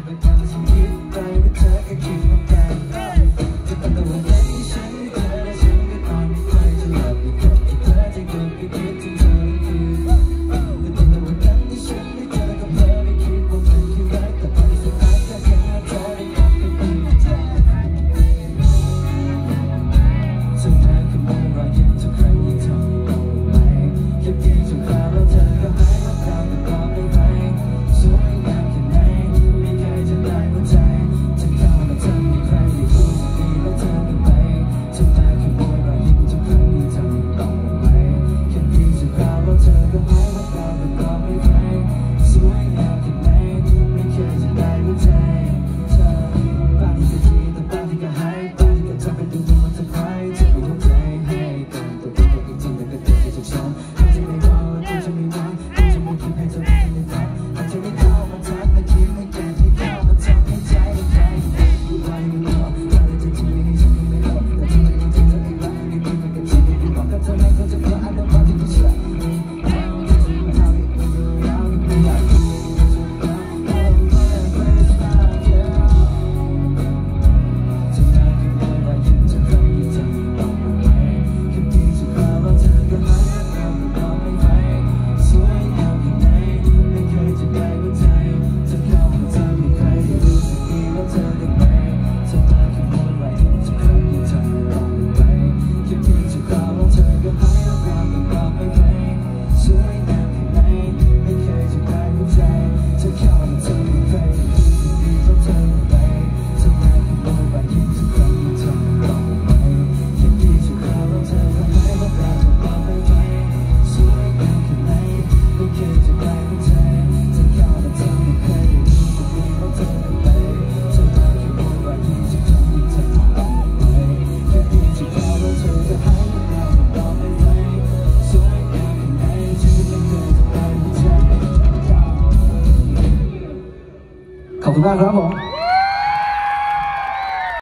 vida. Então. 你们俩